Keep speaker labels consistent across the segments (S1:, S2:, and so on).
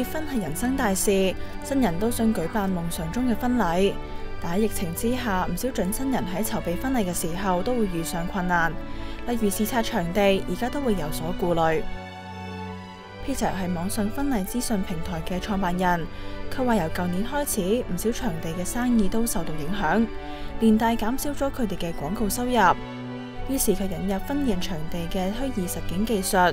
S1: 係人生大事，新人都想舉辦夢想中嘅婚禮。但喺疫情之下，唔少准新人喺籌備婚禮嘅時候都會遇上困難，例如視察場地，而家都會有所顧慮。Peter 係網上婚禮資訊平台嘅創辦人，佢話由舊年開始，唔少場地嘅生意都受到影響，連帶減少咗佢哋嘅廣告收入。於是佢引入婚宴場地嘅虛擬實景技術，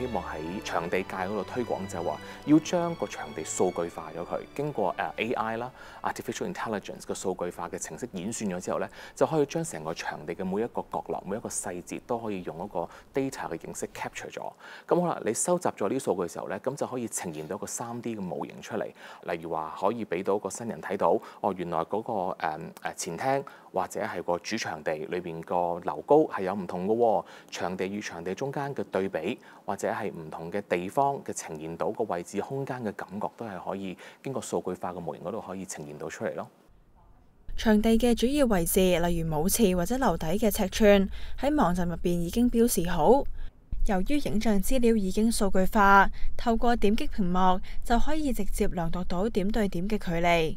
S1: 希望
S2: 喺場地界嗰度推廣就係話，要將個場地數據化咗佢，經過誒 AI 啦、Artificial Intelligence 嘅數據化嘅程式演算咗之後咧，就可以將成個場地嘅每一個角落、每一個細節都可以用一個 data 嘅形式 capture 咗。咁好啦，你收集咗呢啲數據嘅時候咧，咁就可以呈現到一個三 D 嘅模型出嚟。例如話可以俾到個新人睇到，哦，原來嗰個誒誒前廳或者係個主場地裏邊個樓高係有唔同嘅喎，場地與場地中間嘅對比或者係唔同嘅地方嘅呈現到個位置空間嘅感覺，都係可以經過數據化嘅模型嗰度可以呈現到出嚟咯。
S1: 場地嘅主要位置，例如舞池或者樓底嘅尺寸，喺網站入邊已經標示好。由於影像資料已經數據化，透過點擊屏幕就可以直接量度到點對點嘅距離。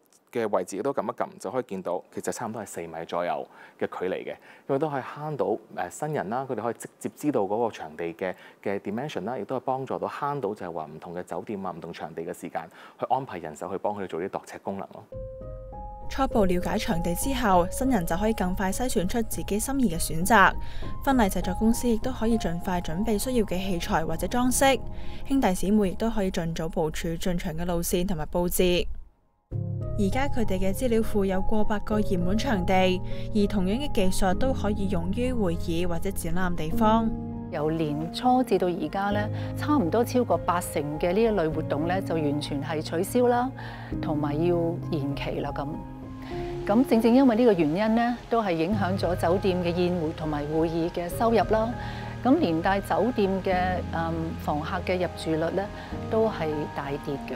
S2: 嘅位置都撳一撳，就可以見到其實差唔多係四米左右嘅距離嘅，因為都可以慳到誒新人啦，佢哋可以直接知道嗰個場地嘅嘅 dimension 啦，亦都係幫助到慳到就係話唔同嘅酒店啊、唔同場地嘅時間去安排人手去幫佢哋做啲度尺功能咯。
S1: 初步了解場地之後，新人就可以更快篩選出自己心仪嘅選擇。婚禮製作公司亦都可以盡快準備需要嘅器材或者裝飾，兄弟姊妹亦都可以盡早部署進場嘅路線同埋佈置。而家佢哋嘅資料庫有過百個熱門場地，而同樣嘅技術都可以用於會議或者展覽地方。
S3: 由年初至到而家咧，差唔多超過八成嘅呢一類活動咧，就完全係取消啦，同埋要延期啦咁。咁正正因為呢個原因咧，都係影響咗酒店嘅宴會同埋會議嘅收入啦。咁連帶酒店嘅誒房客嘅入住率咧，都係大跌嘅。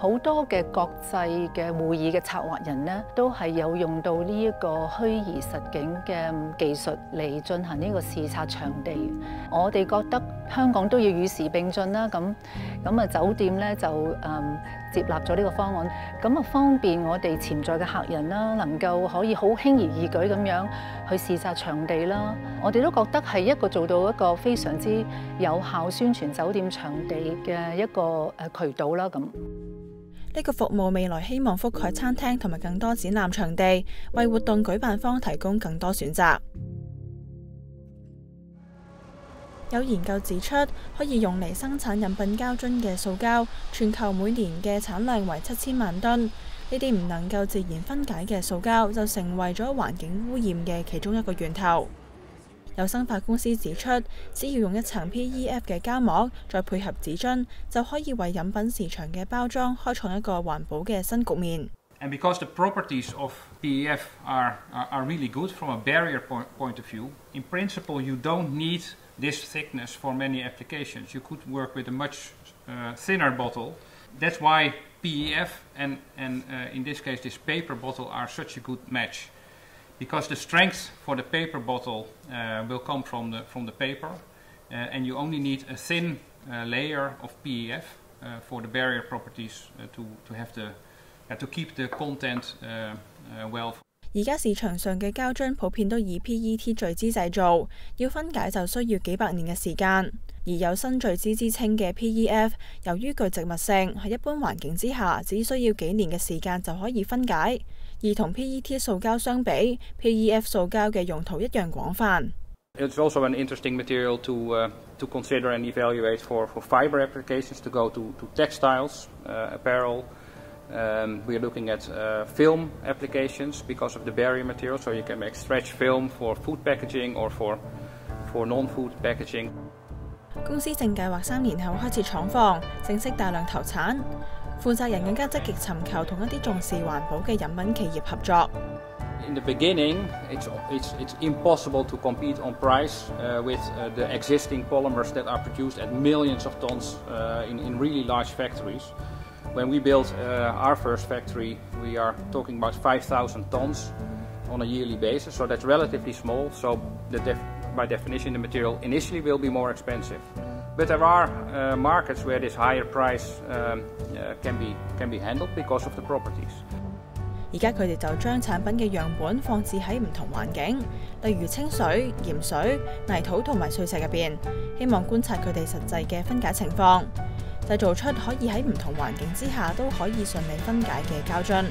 S1: 好
S3: 多嘅國際嘅會議嘅策劃人呢，都係有用到呢一個虛擬實境嘅技術嚟進行呢個視察場地。我哋覺得香港都要與時並進啦。咁咁啊，酒店咧就誒、接納咗呢個方案，咁啊方便我哋潛在嘅客人啦，能夠可以好輕而易舉咁樣去視察場地啦。我哋都覺得係一個做到一個非常之有效宣傳酒店場地嘅一個誒渠道啦。咁。
S1: 呢個服務未來希望覆蓋餐廳同埋更多展覽場地，為活動舉辦方提供更多選擇。有研究指出，可以用嚟生產飲品膠樽嘅塑膠，全球每年嘅產量為七千萬噸。呢啲唔能夠自然分解嘅塑膠，就成為咗環境污染嘅其中一個源頭。有生发公司指出，只要用一层 PEF 嘅胶膜，再配合纸樽，就可以为饮品市场嘅包装开创一个环保嘅新局面。
S4: And because the properties of PEF are are really good from a barrier point of view, in principle you don't need this thickness for many applications. You could work with a much thinner bottle. That's why PEF and and in this case this paper bottle are such a good match. Because the strength for the paper bottle uh, will come from the, from the paper, uh, and you only need a thin uh, layer of PEF for the barrier properties to, to have the to keep the content well.
S1: 而家市場上嘅膠樽普遍都以 PET 聚酯製造，要分解就需要幾百年嘅時間。而有新聚酯之稱嘅 PEF，由於具植物性，喺一般環境之下只需要幾年嘅時間就可以分解。而同 PET 塑胶相比，PEF 塑胶嘅用途一样广泛。
S4: It's also an interesting material to, uh, to consider and evaluate for, for fiber applications to go to, to textiles, uh, apparel. Um, we are looking at uh, film applications because of the barrier material, so you can make stretch film for food packaging or for, for non-food packaging.
S1: 公司正计划三年后开始厂房，正式大量投产。负责人更加积极寻求同一啲重视环保嘅饮品企业合作。
S4: In the beginning, it's, it's, it's impossible to compete on price uh, with uh, the existing polymers that are produced at millions of tons uh, in, in really large factories. When we built uh, our first factory, we are talking about 5,000 tons on a yearly basis, so that's relatively small. So, the def- by definition, the material initially will be more expensive. But there are uh, markets where this higher price um, uh, can, be, can be handled because of the properties.
S1: 而家佢哋就將產品嘅樣本放置喺唔同環境，例如清水、鹽水、泥土同埋碎石入邊，希望觀察佢哋實際嘅分解情況，製造出可以喺唔同環境之下都可以順利分解嘅膠樽。